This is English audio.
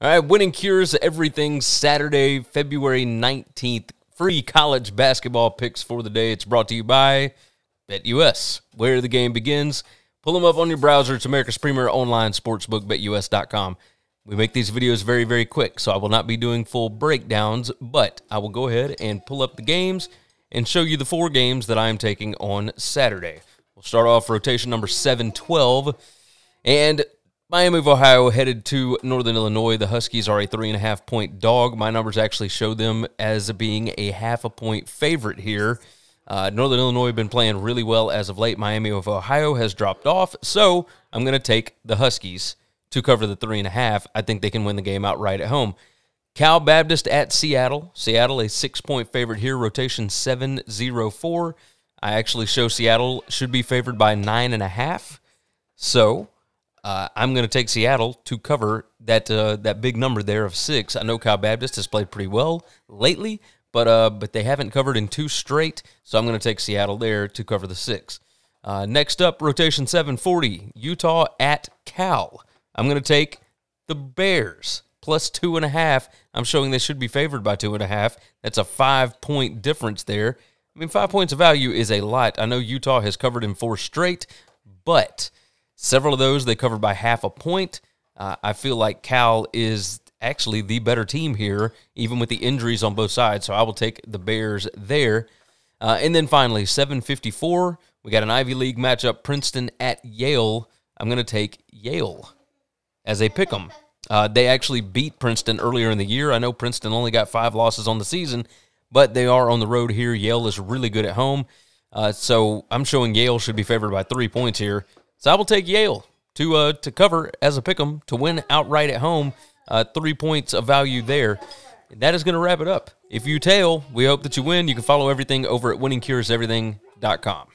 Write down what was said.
All right, winning cures everything Saturday, February 19th. Free college basketball picks for the day. It's brought to you by BetUS, where the game begins. Pull them up on your browser. It's America's premier online sportsbook, betus.com. We make these videos very, very quick, so I will not be doing full breakdowns, but I will go ahead and pull up the games and show you the four games that I am taking on Saturday. We'll start off rotation number 712. And Miami of Ohio headed to Northern Illinois. The Huskies are a three and a half point dog. My numbers actually show them as being a half a point favorite here. Uh, Northern Illinois been playing really well as of late. Miami of Ohio has dropped off, so I'm going to take the Huskies to cover the three and a half. I think they can win the game outright at home. Cal Baptist at Seattle. Seattle a six point favorite here. Rotation seven zero four. I actually show Seattle should be favored by nine and a half. So uh, I'm going to take Seattle to cover that uh, that big number there of six. I know Cal Baptist has played pretty well lately, but uh, but they haven't covered in two straight, so I'm going to take Seattle there to cover the six. Uh, next up, rotation 740, Utah at Cal. I'm going to take the Bears plus two and a half. I'm showing they should be favored by two and a half. That's a five point difference there. I mean, five points of value is a lot. I know Utah has covered in four straight, but Several of those they covered by half a point. Uh, I feel like Cal is actually the better team here, even with the injuries on both sides. So I will take the Bears there. Uh, and then finally, 754, we got an Ivy League matchup Princeton at Yale. I'm going to take Yale as a pick 'em. Uh, they actually beat Princeton earlier in the year. I know Princeton only got five losses on the season, but they are on the road here. Yale is really good at home. Uh, so I'm showing Yale should be favored by three points here. So I will take Yale to uh, to cover as a pick 'em to win outright at home. Uh, three points of value there. And that is going to wrap it up. If you tail, we hope that you win. You can follow everything over at winningcureseverything.com.